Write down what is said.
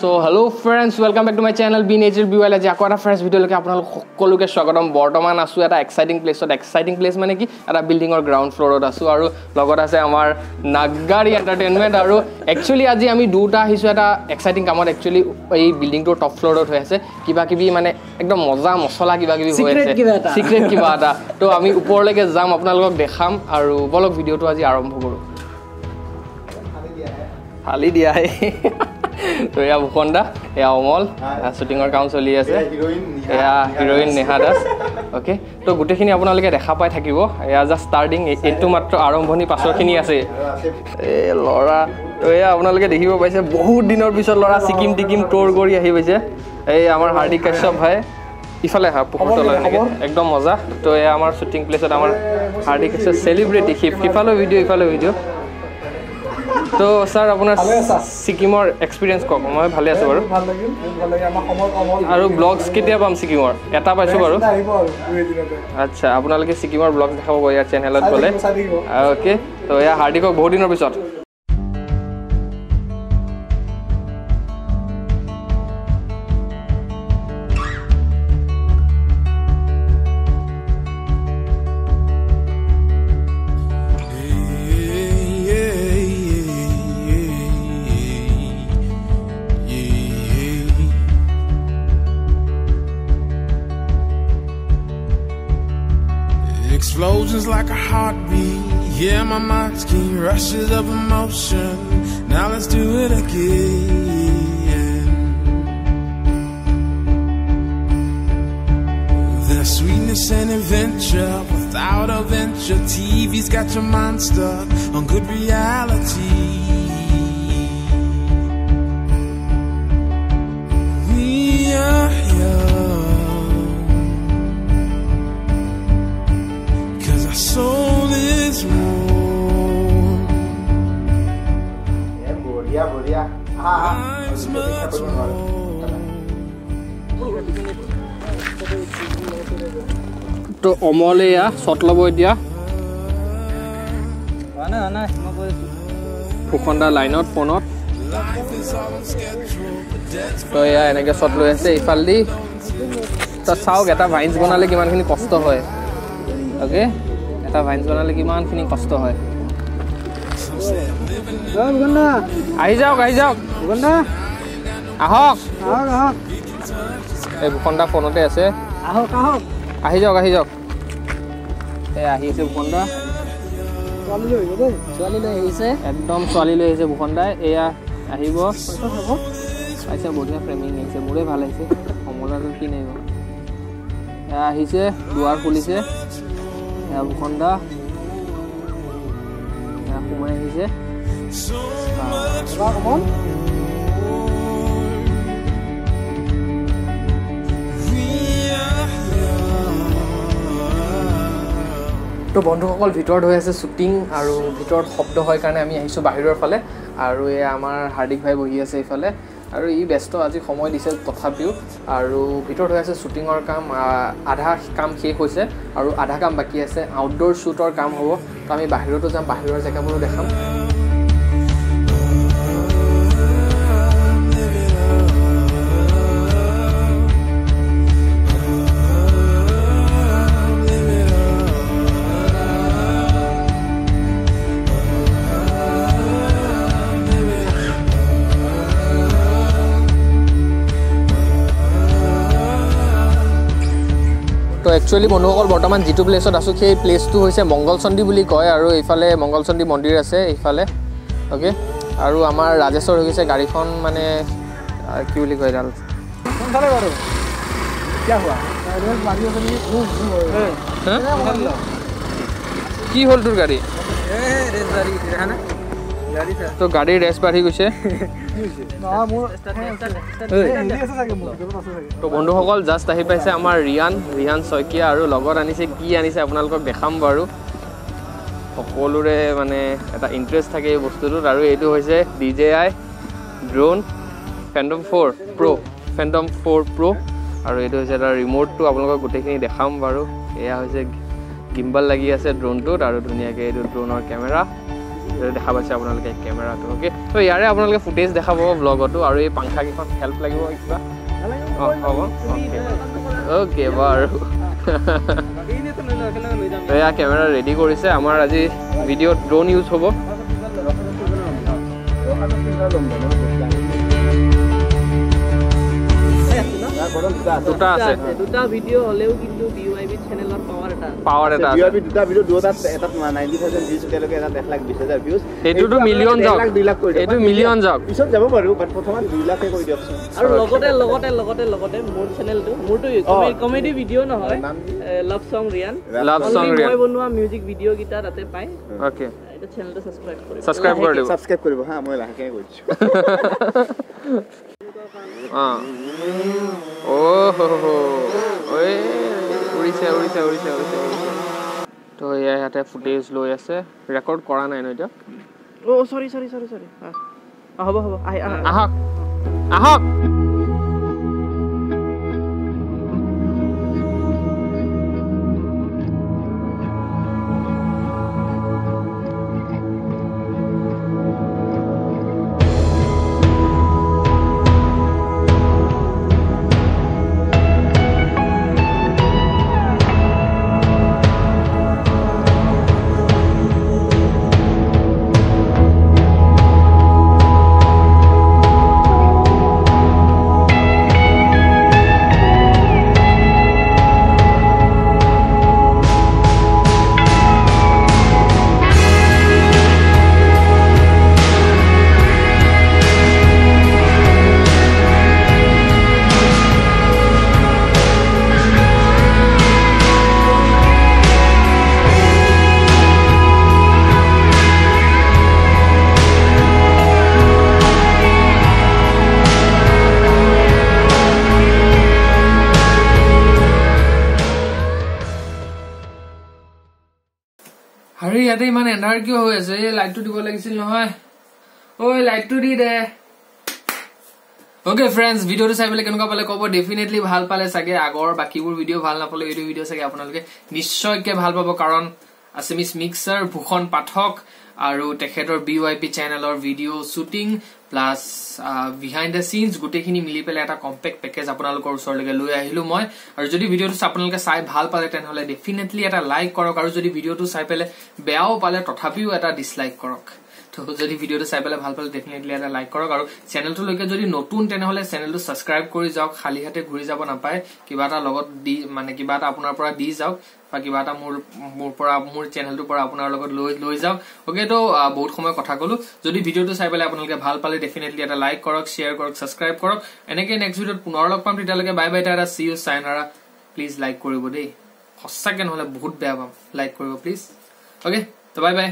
So' hello' friends welcome back to my channel B nature B আজি আকৌ এটা friends ভিডিঅ'লৈকে আপোনালোক সকলোকে স্বাগতম। বৰ্তমান আছোঁ এটা এক্সাইটিং প্লেচত এক্সাইটিং প্লেচ মানে কি? এটা বিল্ডিঙৰ গ্ৰাউণ্ড ফ্ল'ৰত আছোঁ আৰু লগত আছে আমাৰ নাগাৰী এণ্টাৰটেইনমেণ্ট আৰু একচুৱেলি আজি আমি দুটা আহিছোঁ এটা এক্সাইটিং কামত। একচুৱেলি এই বিল্ডিংটোৰ টপ ফ্ল'ৰত হৈ আছে। কিবা কিবি মানে একদম মজা মছলা কিবা কিবি হৈ আছে। চিক্ৰেট কিবা এটা। ত' আমি ওপৰলৈকে যাম আপোনালোকক দেখাম আৰু বলক ভিডিঅ'টো আজি আৰম্ভ কৰোঁ। ফালি দিয়াহে তো এয়া ভূষণ দা এয়া অমল শ্বুটিঙৰ কাম চলি আছে। এয়া হিৰইন নেহা দাস অ'কে তো গোটেইখিনি আপোনালোকে দেখা পাই থাকিব। এয়া জাষ্ট ষ্টাৰ্টিং এইটো মাত্ৰ আৰম্ভণি পাছৰখিনি আছে। এই ল'ৰা তো এয়া আপোনালোকে দেখিব পাইছে বহুত দিনৰ পিছত ল'ৰা ছিকিম টিকিম ট'ৰ কৰি আহি পাইছে এই আমাৰ হাৰ্দিক কাশ্যপ ভাই ইফালে হা পুখুৰতলা এনেকৈ। একদম মজা। তো এয়া আমাৰ শ্বুটিং প্লেচত আমাৰ হাৰ্দিক কাশ্যপ চেলিব্ৰিটি সিফালেও ভিডিঅ' ইফালেও ভিডিঅ' তো ছাৰ আপোনাৰ ছিকিমৰ এক্সপিৰিয়েঞ্চ কওক। মই ভালে আছোঁ বাৰু। আৰু ব্লগছ কেতিয়া পাম ছিকিমৰ? এটা পাইছোঁ বাৰু। আচ্ছা আপোনালোকে ছিকিমৰ ব্লগছ দেখাব ইয়াৰ চেনেলত গ'লে। অ'কে তো এয়া হাৰ্দিকক বহুত দিনৰ পিছত। Like a heartbeat. Yeah, my mind's scheme rushes of emotion. Now let's do it again. There's sweetness and adventure without a venture. TV's got your mind stuck on good reality. We are young. Soul is warm. বঢ়িয়া বঢ়িয়া আহা আহা Life's much more. তো অমলে এয়া shot ল'ব এতিয়া ফুকন্দা লাইনত ফোনত। তো এয়া এনেকৈ শ্বট লৈ আছে ইফালেদি তই চাওক এটা ভাইন্স বনালে কিমানখিনি কষ্ট হয়। অ'কে এটা ভাইন্স বনালে কিমানখিনি কষ্ট হয়। আহি যাওক আহি যাওক। আহক। এই ভূষণদা ফোনতে আছে। আহি যাওক আহি যাওক। এই আহি আছে ভূষণদা ছোৱালী লৈ আহিছে। একদম ছোৱালী লৈ আহিছে ভূষণদাই এয়া আহিব। পাইছে বঢ়িয়া ফ্ৰেমিং আহিছে। মোৰে ভাল আহিছে। কমলাটো কি নাহিব এয়া আহিছে দুৱাৰ খুলিছে। এয়া সোমাই আহিছে তো বন্ধুসকল ভিতৰত হৈ আছে শ্বুটিং আৰু ভিতৰত শব্দ হয় কাৰণে আমি আহিছোঁ বাহিৰৰ ফালে। আৰু এয়া আমাৰ হাৰ্দিক ভাই বহি আছে এইফালে। আৰু ই ব্যস্ত আজি সময় দিছে তথাপিও। আৰু ভিতৰত হৈ আছে শ্বুটিঙৰ কাম আধা কাম শেষ হৈছে আৰু আধা কাম বাকী আছে। আউটড'ৰ শ্বুটৰ কাম হ'ব। তো আমি বাহিৰতো যাম বাহিৰৰ জেগাবোৰো দেখাম। তো একচুৱেলি বন্ধুসকল বৰ্তমান যিটো প্লেচত আছোঁ সেই প্লেচটো হৈছে মংগলচন্দী বুলি কয় আৰু এইফালে মংগলচন্দী মন্দিৰ আছে এইফালে অ'কে আৰু আমাৰ ৰাজেশ্বৰ হৈ গৈছে গাড়ীখন মানে কি বুলি কয় এডাল? কি হ'ল তোৰ গাড়ী? তো গাড়ীৰ ৰেচ বাঢ়ি গৈছে। তো বন্ধুসকল জাষ্ট আহি পাইছে আমাৰ ৰিয়ান ৰিয়ান শইকীয়া আৰু লগত আনিছে কি আনিছে আপোনালোকক দেখাম বাৰু। সকলোৰে মানে এটা ইণ্টাৰেষ্ট থাকে এই বস্তুটোত আৰু এইটো হৈছে D J I drone Phantom four Pro' Phantom four Pro' আৰু এইটো হৈছে এটা ৰিম'টটো আপোনালোকক গোটেইখিনি দেখাম বাৰু। এয়া হৈছে গিম্বল লাগি আছে ড্ৰোনটোত আৰু ধুনীয়াকৈ এইটো ড্ৰোনৰ কেমেৰা দেখা পাইছে আপোনালোকে কেমেৰাটো অ'কে ত' ইয়াৰে আপোনালোকে ফুটেজ দেখাব ব্লগতো আৰু এই পাংখাকেইখন হেল্প লাগিব কিবা। অঁ হ'ব অ'কে অ'কে বাৰু। এয়া কেমেৰা ৰেডি কৰিছে। আমাৰ আজি ভিডিঅ'ত ড্ৰোন ইউজ হ'ব। দুটা আছে। দুটা ভিডিঅ' হ'লেও কিন্তু বি ৱাই বি চেনেলত পাৱাৰ এটা পাৱাৰ এটা আছে। VIP দুটা ভিডিঅ' দুটাত এটাত 90,000 ভিউজ এতিয়ালৈকে এটাত 1 লাখ 20 হাজাৰ ভিউজ সেইটোতো million যাওক। লাখ 2 লাখ কৰি। এইটো million যাওক। পিছত যাব বাৰু বাট প্ৰথমত 2 লাখে কৰি দিয়কচোন। আৰু লগতে লগতে লগতে লগতে মোৰ চেনেলটো মোৰতো কমেডি ভিডিঅ' নহয়? লাভ চং ৰিয়ান লাভ Only ৰিয়ান মই বনোৱা মিউজিক ভিডিঅ' কেইটা তাতে পায় অ'কে এইটো চেনেলটো ছাবস্ক্ৰাইব কৰিব। ছাবস্ক্ৰাইব কৰি দিব ছাবস্ক্ৰাইব কৰিব হা মই লাহেকে কৰিছোঁ। অঁ। অ' ঐ উৰিছে উৰিছে উৰিছে উৰিছে উৰিছে। তো এয়া ইয়াতে ফুটেজ লৈ আছে। ৰেকৰ্ড কৰা নাই ন এতিয়া? অ' চৰি চৰি চৰি চৰি হ'ব হ'ব। আহি আহ। আহক। আহক। আৰু ইয়াতে ইমান এন্ধাৰ কিয় হৈ আছে? এই লাইটটো দিব লাগিছিল নহয়। ঐ লাইটটো দি দে। অ'কে ফ্ৰেণ্ডছ ভিডিঅ'টো চাই পেলাই কেনেকুৱা পালে ক'ব? ডেফিনেটলি ভাল পালে চাগে। আগৰ বাকীবোৰ ভিডিঅ' ভাল নাপালে এইটো ভিডিঅ' চাগে আপোনালোকে নিশ্চয়কৈ ভাল পাব। কাৰণ আছামিজ মিক্সাৰ ভূষণ পাঠক আৰু তেখেতৰ বি ৱাই পি চেনেলৰ video' shooting plus behind the scenes গোটেইখিনি মিলি পেলাই এটা কম্পেক্ট পেকেজ আপোনালোকৰ ওচৰলৈকে লৈ আহিলো মই। আৰু যদি ভিডিঅ'টো আপোনালোকে চাই ভাল পালে তেনেহ'লে ডেফিনেটলি এটা লাইক কৰক আৰু যদি ভিডিঅ'টো চাই পেলাই বেয়াও পালে তথাপিও এটা ডিছলাইক কৰক। যদি ভিডিঅ'টো চাই পেলাই ভাল পালে ডেফিনেটলি এটা লাইক কৰক আৰু চেনেলটোলৈকে যদি নতুন তেনেহ'লে চেনেলটো ছাবস্ক্ৰাইব কৰি যাওক খালী হাতে ঘূৰি যাব নাপায়। কিবা এটা লগত দি মানে কিবা এটা আপোনাৰ পৰা দি যাওক বা কিবা এটা মোৰ মোৰ পৰা মোৰ চেনেলটোৰ পৰা আপোনাৰ লগত লৈ লৈ যাওক। অ'কে তো বহুত সময় কথা ক'লো। যদি ভিডিঅ'টো চাই পেলাই আপোনালোকে ভাল পালে ডেফিনেটলি এটা লাইক কৰক শ্বেয়াৰ কৰক ছাবস্ক্ৰাইব কৰক। এনেকে নেক্সট ভিডিঅ'ত পুনৰ লগ পাম তেতিয়ালৈকে bye bye tata see you চাইনাৰা please like কৰিব দেই। সঁচাকে নহ'লে বহুত বেয়া পাম। লাইক কৰিব প্লিজ অ'কে তো বাই বাই